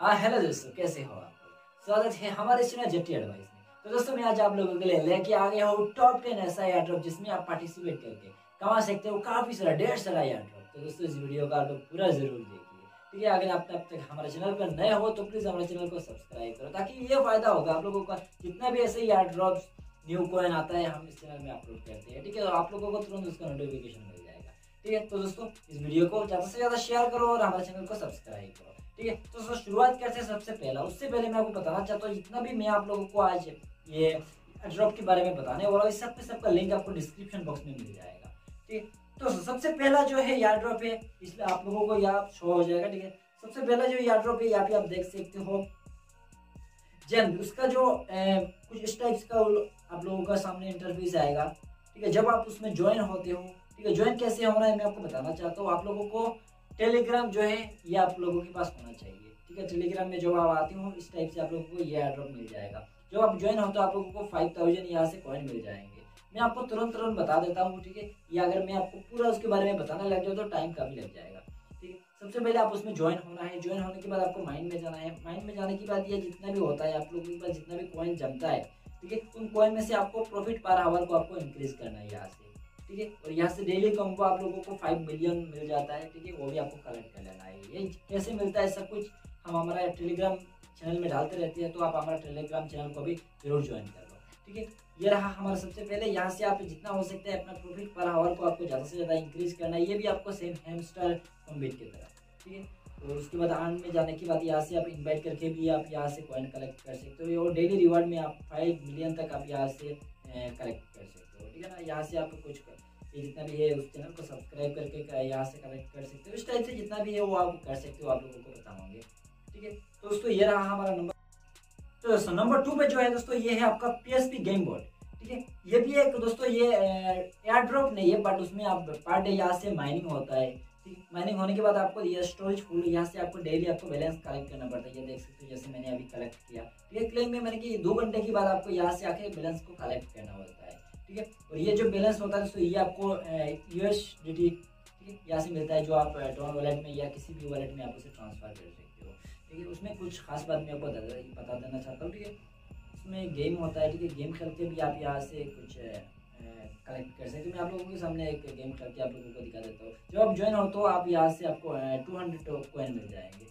Hello दोस्तों, कैसे हो आप? स्वागत है हमारे चैनल जट्टी एडवाइस में। तो दोस्तों, मैं आज आप लोगों के लिए लेके आ गया हूँ टॉप टेन ऐसा एयर ड्रॉप जिसमें आप पार्टिसिपेट करके कमा सकते हो काफ़ी सारा, डेढ़ सारा एयर ड्रॉप तो दोस्तों, इस वीडियो का आप लोग पूरा ज़रूर देखिए। ठीक है, अगर आप तब तक हमारे चैनल पर नए हो तो प्लीज़ हमारे चैनल को सब्सक्राइब करो, ताकि ये फ़ायदा होगा आप लोगों का। जितना भी ऐसे एयर ड्रॉप न्यू कॉइन आता है, हम इस चैनल में अपलोड करते हैं। ठीक है तो आप लोगों को तुरंत उसका नोटिफिकेशन मिल जाएगा। ठीक है? तो दोस्तों इस वीडियो को ज़्यादा से ज़्यादा शेयर करो और हमारे चैनल को सब्सक्राइब करो ठीक है? तो दोस्तों शुरुआत हैं सबसे पहला। उससे पहले मैं आपको बताना चाहता हूँ जितना भी मैं आप लोगों को आज ये ड्रॉप के बारे में बताने वाला हूँ इस सब सबका लिंक आपको डिस्क्रिप्शन बॉक्स में मिल जाएगा ठीक है? तो सबसे पहला जो है यार ड्रॉप है इसलिए आप लोगों को यहाँ शो हो जाएगा ठीक है? सबसे पहला जो यार ड्रॉप है यहाँ पे आप देख सकते हो जेम उसका जो ए, कुछ इस टाइप का आप लोगों का सामने इंटरव्यूज़ आएगा ठीक है? जब आप उसमें ज्वाइन होते हो ठीक है ज्वाइन कैसे होना है मैं आपको बताना चाहता हूँ। आप लोगों को टेलीग्राम जो है, ये आप लोगों के पास होना चाहिए। ठीक है टेलीग्राम में जब आप आते हो, इस टाइप से आप लोगों को ये एड्रॉप मिल जाएगा। जब आप ज्वाइन हो आप लोगों को फाइव थाउज़ेंड यहाँ से कॉइन मिल जाएँगे। मैं आपको तुरंत तुरंत बता देता हूँ, ठीक है या अगर मैं आपको पूरा उसके बारे में बताने लग जाऊँ तो टाइम काफ़ी लग जाएगा। ठीक है, सबसे पहले आप उसमें ज्वाइन होना है। ज्वाइन होने के बाद आपको माइंड में जाना है। माइंड में जाने के बाद ये जितना भी होता है, आप लोगों के पास जितना भी कॉइन जमता है, ठीक है, उन कॉइन में से आपको प्रॉफिट पर आवर को आपको इंक्रीज करना है यहाँ से। ठीक है? और यहाँ से डेली कॉम्बो आप लोगों को फाइव मिलियन मिल जाता है, ठीक है? वो भी आपको कलेक्ट कर लेना है। ये कैसे मिलता है सब कुछ हम हमारा टेलीग्राम चैनल में डालते रहते हैं तो आप हमारा टेलीग्राम चैनल को भी ज़रूर ज्वाइन कर लो, ठीक है? ये रहा हमारा सबसे पहले। यहाँ से आप जितना हो सकता है अपना प्रॉफिट पर आवर को आपको ज़्यादा से ज़्यादा इंक्रीज करना है। ये भी आपको सेम हेमस्टर कॉम्बिट की तरह, ठीक है? और उसके बाद आन में जाने के बाद यहाँ से आप इनवाइट करके भी आप यहाँ से कॉइन कलेक्ट कर सकते हो, और डेली रिवार्ड में आप फाइव मिलियन तक आप यहाँ से कलेक्ट कर सकते हो। ठीक है ना? यहाँ से आप कुछ ये जितना भी है उस चैनल को सब्सक्राइब करके यहाँ से कलेक्ट कर सकते हो। इस टाइप से जितना भी है वो आप कर सकते हो, आप लोगों को बताऊँगे। ठीक है? तो दोस्तों, ये रहा हमारा नंबर तो दोस्तों नंबर टू पे जो है दोस्तों, ये है आपका पी गेम बोर्ड ठीक है? ये भी एक दोस्तों, ये एयर ड्रॉप नहीं है बट उसमें आप पर डे यहाँ से माइनिंग होता है। माइनिंग होने के बाद आपको ये स्टोरेज फुल यहाँ से आपको डेली आपको बैलेंस कलेक्ट करना पड़ता है। ये देख सकते हो, जैसे मैंने अभी कलेक्ट किया। है? क्लेम में मैंने कि दो घंटे के बाद आपको यहाँ से आके बैलेंस को कलेक्ट करना होता है। ठीक है? और ये जो बैलेंस होता है, दोस्तों, ये आपको यू एस डी टी ठीक है यहाँ से मिलता है जो आप डॉन वॉलेट में या किसी भी वॉलेट में आप उसे ट्रांसफ़र कर सकते हो। ठीक है, उसमें कुछ खास बात मैं आपको बता देना चाहता हूँ, ठीक है? उसमें गेम होता है, ठीक है? गेम खेल के भी आप यहाँ से कुछ कलेक्ट कर सकते हो। मैं आप लोगों के सामने एक गेम खेल के आप लोगों को दिखा देता हूँ। जब आप ज्वाइन हो तो आप यहाँ से आपको टू हंड्रेड कॉइन मिल जाएँगे।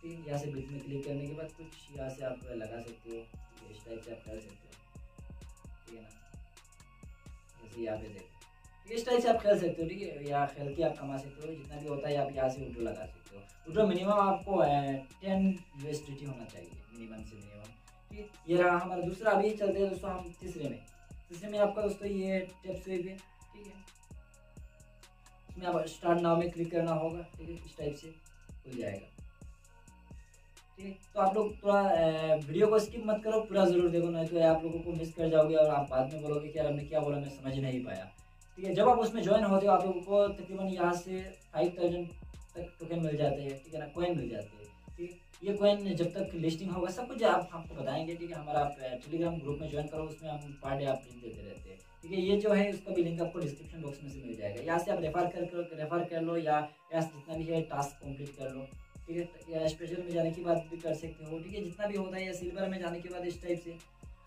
ठीक है, यहाँ से बीच में क्लिक करने के बाद कुछ यहाँ से आप लगा सकते हो, इस टाइप से आप कर सकते हो। ठीक है ना? जैसे यहाँ पे देखो। इस टाइप से आप खेल सकते हो, ठीक है? यहाँ खेल के आप कमा सकते हो, जितना भी होता है आप यहाँ से उड्रो लगा सकते हो। उड्रो मिनिमम आपको टेन यू होना चाहिए मिनिमम से मिनिमम ठीक ये रहा हमारा दूसरा, अभी चलते हैं दोस्तों हम तीसरे में। तीसरे में आपका दोस्तों ये टेप स्वीप है ठीक है? इसमें आप स्टार्ट नाव में क्लिक करना होगा, ठीक है? इस टाइप से खुल जाएगा। तो आप लोग थोड़ा वीडियो को स्किप मत करो, पूरा ज़रूर देखो, नहीं तो आप लोगों को मिस कर जाओगे और आप बाद में बोलोगे कि यार हमने क्या बोला, मैं समझ नहीं पाया। ठीक है, जब आप उसमें ज्वाइन होते हो, आप लोगों को तकरीबन यहाँ से फाइव थाउज़ेंड तक टोकन मिल जाते हैं, ठीक है ना? कॉइन मिल जाते हैं, ठीक? है ये कॉइन जब तक लिस्टिंग होगा, सब कुछ आप हमको बताएँगे, ठीक है? हमारा टेलीग्राम ग्रुप में ज्वाइन करो, उसमें हम पर डे आप लिंक देते रहते हैं, ठीक है? ये जो है, उसका भी लिंक आपको डिस्क्रिप्शन बॉक्स में से मिल जाएगा। यहाँ से आप रेफर कर रेफर कर लो या जितना भी है टास्क कंप्लीट कर लो। है या स्पेशल में जाने के बाद भी कर सकते हो। ठीक है, जितना भी होता है या सिल्वर में जाने के बाद इस टाइप से।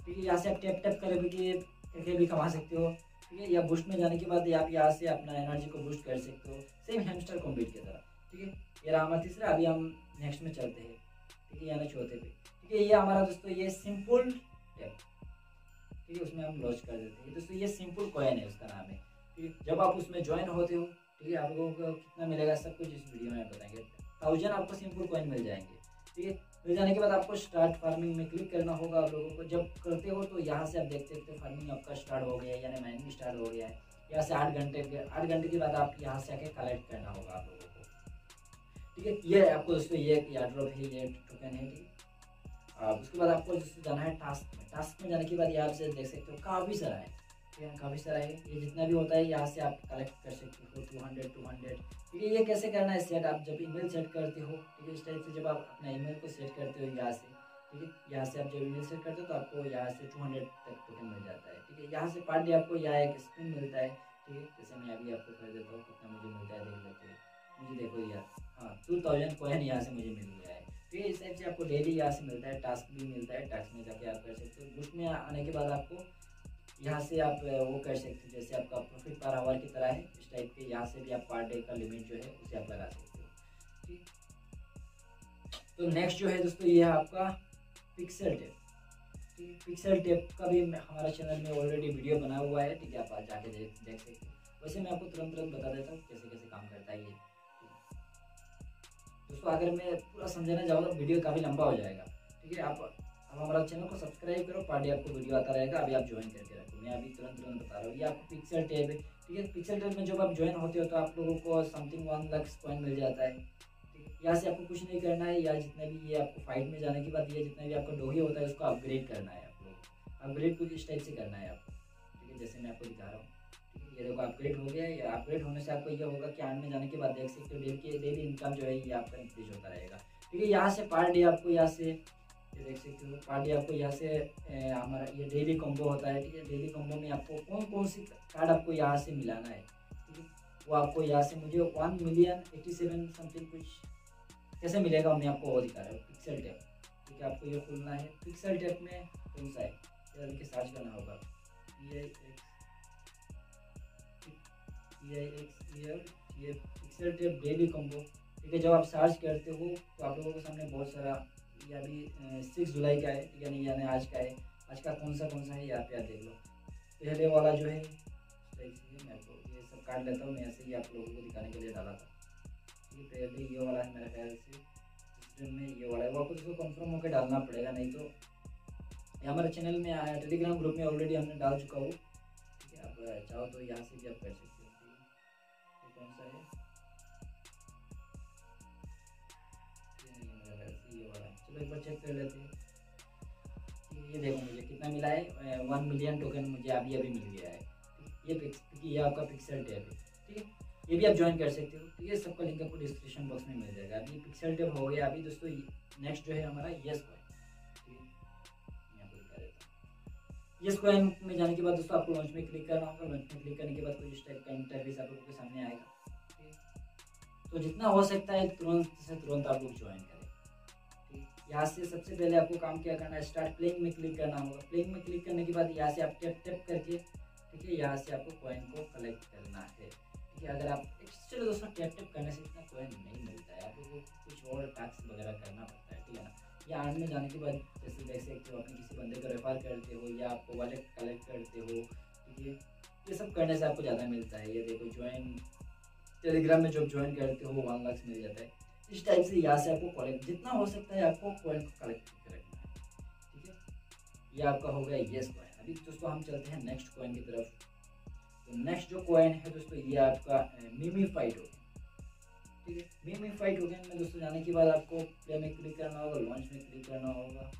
ठीक है, यहाँ से आप टैप टैप कर भी करके भी कमा सकते हो। ठीक है, या बूस्ट में जाने के बाद आप यहाँ से अपना एनर्जी को बूस्ट कर सकते हो। सेम हेमस्टर कॉम्प्लीट की तरह। ठीक है, ये रहा हमारा तीसरा, अभी हम नेक्स्ट में चलते हैं। ठीक है, यानी चौथे पे। ठीक है, ये हमारा दोस्तों, ये सिंपल टैप ठीक है, उसमें हम लॉन्च कर देते हैं। दोस्तों, ये सिंपल कॉइन है उसका नाम है। ठीक है, जब आप उसमें ज्वाइन होते हो, ठीक है, आप लोगों को कितना मिलेगा सब कुछ इस वीडियो में बताएँगे। थाउज़ेंड आपको सिंपल कॉइन मिल जाएँगे। ठीक है? मिल जाने के बाद आपको स्टार्ट फ़ार्मिंग में क्लिक करना होगा आप लोगों को। जब करते हो तो यहाँ से आप देखते सकते फ़ार्मिंग आपका स्टार्ट हो गया है, यानी माइनिंग स्टार्ट हो गया है। यहाँ से आठ घंटे के आठ घंटे के बाद आप यहाँ से आके कलेक्ट करना होगा आप लोगों को। ठीक है? ये आपको दोस्तों ये ड्रॉप है ये टोकन है, ठीक उसके बाद आपको जाना है टास्क में। टास्क में जाने के बाद यहाँ से देख सकते हो काफ़ी सारा है। काफ़ी सारा है ये जितना भी होता है, यहाँ से आप कलेक्ट कर सकते हो टू हंड्रेड टू हंड्रेड ठीक है, ये कैसे करना है सेट आप जब ईमेल सेट करते हो, ठीक है, इस टाइप से जब आप अपना ईमेल को सेट करते हो यहाँ से, ठीक है, यहाँ से आप जब ईमेल सेट करते हो तो आपको यहाँ से टू हंड्रेड तक टोकन मिल जाता है, ठीक है। यहाँ से पार्ट आपको यहाँ एक स्पिन मिलता है, ठीक है, जैसे मैं अभी आपको कर देता हूँ, कितना मुझे मिलता है, देख लेते हैं। मुझे देखो यार हाँ टू थाउज़ेंड कॉइन यहाँ से मुझे मिल गया है। ठीक है, इस टाइप से आपको डेली यहाँ से मिलता है टास्क भी मिलता है टास्क में जाके आप कर सकते हो। बुस्ट में आने के बाद आपको यहाँ से आप वो कर सकते हो, जैसे आपका प्रॉफिट पर आवर की तरह है, इस टाइप के यहाँ से भी आप पर डे का लिमिट जो है, उसे आप लगा सकते हो। ठीक? तो नेक्स्ट जो है दोस्तों, ये है आपका पिक्सल टेप पिक्सल टेप का भी हमारा चैनल में ऑलरेडी वीडियो बना हुआ है, ठीक है, आप जाके देख देख सकते हो। वैसे मैं आपको तुरंत तुरंत बता देता हूँ कैसे कैसे काम करता है ये। दोस्तों, अगर मैं पूरा समझाना चाहूँगा वीडियो काफ़ी लंबा हो जाएगा। ठीक है, आप अब हमारा चैनल को सब्सक्राइब करो पार्टी आपको वीडियो आता रहेगा, अभी आप ज्वाइन करके रखो। मैं अभी तुरंत तुरंत बता रहा हूँ, ये आपको पिक्सल टैब है, ठीक है? पिक्सल टैब में जब आप ज्वाइन होते हो तो आप लोगों को समथिंग वन लाख पॉइंट मिल जाता है, ठीक यहाँ से आपको कुछ नहीं करना है, या जितना भी ये आपको फाइट में जाने के बाद ये जितना भी आपका डोगी होता है, उसको अपग्रेड करना है आप लोग अपग्रेड कुछ इस टाइप से करना है आपको, ठीक है? जैसे मैं आपको दिखा रहा हूँ ये देखो अपग्रेड हो गया, या अपग्रेड होने से आपको ये होगा कि आन में जाने के बाद देख सकते हो डेली इनकम जो है, ये आपका इंक्रीज होता रहेगा, ठीक है? यहाँ से पर डे आपको यहाँ से ये देख सकते हो पार्टी आपको यहाँ से हमारा ये डेली कॉम्बो होता है ठीक है डेली कॉम्बो में आपको कौन कौन सी कार्ड आपको यहाँ से मिलाना है वो आपको यहाँ से मुझे one million eighty seven something कुछ कैसे मिलेगा मैं आपको वो दिखा रहा हूँ पिक्सल टेप ठीक है? आपको ये खोलना है पिक्सल टेप में कौन सा है? ये के सर्च करना होगा। ये पिक्सल टेप डेली कॉम्बो ठीक है? जब आप सर्च करते हो तो आप लोगों के सामने बहुत सारा ये अभी सिक्स जुलाई का है, यानी यानी आज का है। आज का कौन सा कौन सा है, यहाँ पे आप देख लो। पहले वाला जो है मैं आपको ये सब काट लेता हूँ, मैं ऐसे ही आप लोगों को दिखाने के लिए डाला था। ये पहले ये वाला है मेरे ख्याल से सिस्टम में ये वाला है। वो आपको उसको कन्फर्म होकर डालना पड़ेगा, नहीं तो ये हमारे चैनल में, टेलीग्राम ग्रुप में ऑलरेडी हमने डाल चुका हूँ। ठीक है, आप चाहो तो यहाँ से भी आप कर सकते कर लेते हैं। ये देखो मुझे कितना मिला है। वन मिलियन टोकन मुझे अभी अभी मिल गया है। ये ये आपका पिक्सल टैब है, ठीक है? ये भी आप ज्वाइन कर सकते हो। ठीक है, सबका लिंक आपको डिस्क्रिप्शन बॉक्स में मिल जाएगा। अभी पिक्सल टैब हो गया, अभी दोस्तों नेक्स्ट जो है हमारा यस कॉइन यस कॉइन में जाने के बाद दोस्तों, आपको लॉन्च में क्लिक करना होगा। लॉन्च में क्लिक करने के बाद कुछ इस टाइप का इंटरफेस आप लोगों के सामने आएगा तो जितना हो सकता है, तुरंत से तुरंत आप लोग ज्वाइन करें। यहाँ से सबसे पहले आपको काम क्या करना है? स्टार्ट प्लेइंग में क्लिक करना होगा। प्लेइंग में क्लिक करने के बाद यहाँ से आप टैप टेप करके, ठीक है, यहाँ से आपको कॉइन को कलेक्ट करना है। ठीक है, अगर आप चलो दोस्तों टेप टेप करने से इतना कॉइन नहीं मिलता है। आपको कुछ और टैक्स वगैरह करना पड़ता है, ठीक है ना? या आर्ट में जाने के बाद जैसे देख सकते हो अपने किसी बंदे को रेफर करते हो या आपको वॉलेट कलेक्ट करते हो, ठीक है? ये सब करने से आपको ज़्यादा मिलता है। ये देखो ज्वाइन टेलीग्राम में जब ज्वाइन करते हो वन लाख मिल जाता है। इस टाइप से यहाँ से आपको कलेक्ट जितना हो सकता है आपको कॉइन को कलेक्ट करके रखना है। ठीक है? ये आपका हो गया येस कॉइन अभी दोस्तों हम चलते हैं नेक्स्ट कॉइन की तरफ़। तो नेक्स्ट जो कॉइन है दोस्तों, ये आपका मिमी फाइट हो ठीक है? मिमी फाइट टोकन में दोस्तों जाने के बाद आपको प्ले में क्लिक करना होगा लॉन्च में क्लिक करना होगा।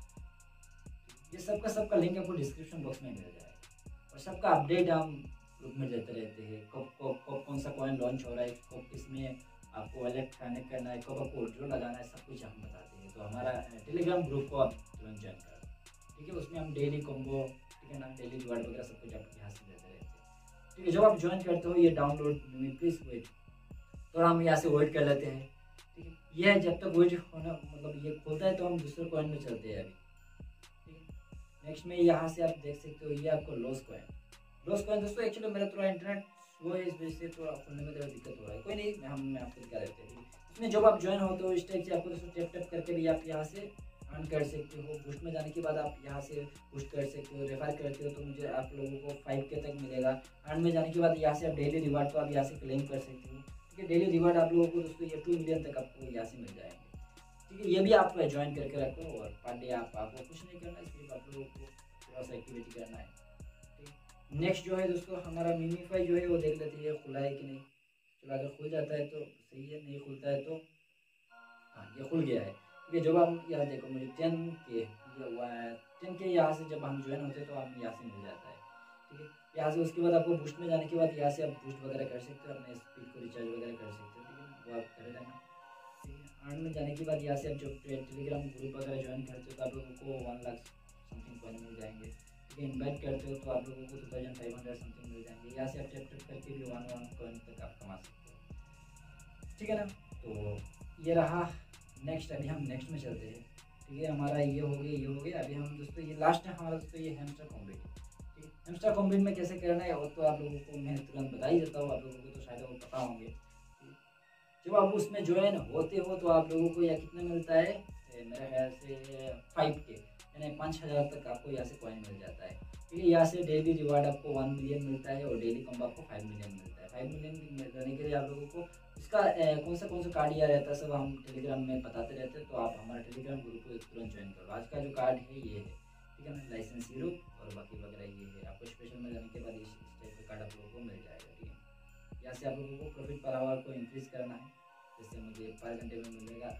ये सबका सबका लिंक आपको डिस्क्रिप्शन बॉक्स में मिल जाएगा। और सबका अपडेट हम ग्रुप में देते रहते हैं। कब कब कब कौन सा कॉइन लॉन्च हो रहा है, कब किसमें आपको वॉलेट कनेक्ट करना है कब आपको लगाना है, सब कुछ हम बताते हैं। तो हमारा टेलीग्राम ग्रुप को आप तुरंत ज्वाइन करो। ठीक है? उसमें हम डेली कॉम्बो ठीक है ना? डेली वर्ड वगैरह सब कुछ आपको यहाँ से देते रहते हैं। ठीक है? जब आप ज्वाइन करते हो, ये डाउनलोड प्लीज़ वेट तो हम यहाँ से वेट कर लेते हैं। ठीक है? ये जब तक वेट होना मतलब ये खोलता है तो हम दूसरे कॉइन में चलते हैं अभी। नेक्स्ट में यहाँ से आप देख सकते हो, ये आपको लॉस कॉइन लॉस कॉइन दोस्तों एक्चुअली मेरा थोड़ा इंटरनेट वो इस वजह से थोड़ा खोलने में थोड़ा दिक्कत हो रहा है। कोई नहीं हम, मैं आपको दिखा देते हैं। इसमें जब आप ज्वाइन हो, इस टाइप से आपको दोस्तों टेप टेप करके भी आप यहाँ से अर्न कर सकते हो। बुस्ट में जाने के बाद आप यहाँ से बुस्ट कर सकते हो रेफर करते हो तो मुझे आप लोगों को फाइव के तक मिलेगा। अर्न में जाने के बाद यहाँ से आप डेली रिवार्ड को आप यहाँ से क्लेम कर सकते हो। ठीक है डेली रिवार्ड आप लोगों को दोस्तों ये टू मिलियन तक आपको यहाँ से मिल जाएँगे। ठीक है, ये भी आप ज्वाइन करके रखो और पर डे आप, आपको कुछ नहीं करना सिर्फ़ आप लोगों को थोड़ा सा एक्टिविटी करना है। नेक्स्ट जो है दोस्तों, हमारा मिमीफाई जो है वो देख लेते हैं खुला है कि नहीं। चलो, अगर खुल जाता है तो सही है, नहीं खुलता है तो हाँ ये खुल गया है। ठीक है, जब हम यहाँ देखो, मुझे टेन के टेन के यहाँ से जब हम ज्वाइन होते हैं तो हमें यहाँ से मिल जाता है। ठीक है, यहाँ से उसके बाद आपको बूस्ट में जाने के बाद यहाँ से आप बूस्ट वगैरह कर सकते हो, अपने स्पीड को रिचार्ज वगैरह कर सकते हो। ठीक है, वो आप कर लेना। अर्न में जाने के बाद यहाँ से आप जो टेलीग्राम ग्रुप वगैरह ज्वाइन करते हो तो आप लोगों को वन लाख समथिंग पॉइंट मिल जाएँगे। इन्वाइट करते हो तो आप लोगों को two thousand five hundred something मिल जाएँगे। यहाँ से आप टेप करके भी वन वन कॉइन तक आप कमा सकते हो। ठीक है ना? तो ये रहा नेक्स्ट अभी हम नेक्स्ट में चलते हैं। ठीक है, हमारा ये हो गया, ये हो गया। अभी हम दोस्तों, ये लास्ट है, हमारा दोस्तों, ये हेमस्टर कॉम्बिट ठीक है? हेमस्टर कॉम्बिट में कैसे करना है, वो तो आप लोगों को मैं तुरंत बता ही देता हूँ, आप लोगों को तो शायद वो पता होंगे। जब आप उसमें ज्वाइन होते हो तो आप लोगों को यह कितना मिलता है? मेरा ख्याल से फाइव के यानी पाँच हज़ार तक आपको यहाँ से कॉइन मिल जाता है। है यहाँ से डेली रिवार्ड आपको वन मिलियन मिलता है और डेली कम्बो आपको फाइव मिलियन मिलता है। फाइव मिलियन करने के लिए आप लोगों को इसका कौन सा कौन सा कार्ड यहाँ रहता है, सब हम टेलीग्राम में बताते रहते हैं तो आप हमारा टेलीग्राम ग्रुप को तुरंत ज्वाइन करो। आज का जो कार्ड है, ये है। ठीक है ना? लाइसेंस हीरो और बाकी वगैरह ये है। आपको स्पेशल में जाने के बाद इस टाइप का कार्ड आप लोगों को मिल जाएगा। ठीक है? यहाँ से आप लोगों को प्रॉफिट पर आवर को इंक्रीज़ करना है। जैसे मुझे पर घंटे में मिलेगा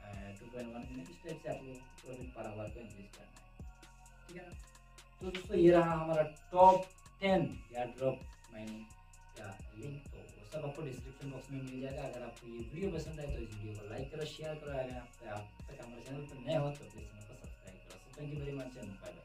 टू पॉइंट वन इस टाइप से आप लोग प्रॉफिट पर आवर को इंक्रीज करना है। तो दोस्तों, ये रहा हमारा टॉप टेन या ड्रॉप माइनिंग का लिंक तो वो सब आपको डिस्क्रिप्शन बॉक्स में मिल जाएगा। अगर आपको ये वीडियो पसंद आए तो इस वीडियो को लाइक करो शेयर करो, अगर आप तक हमारे चैनल पर नए हो तो प्लीज़ चैनल को सब्सक्राइब करो। Thank you very much and bye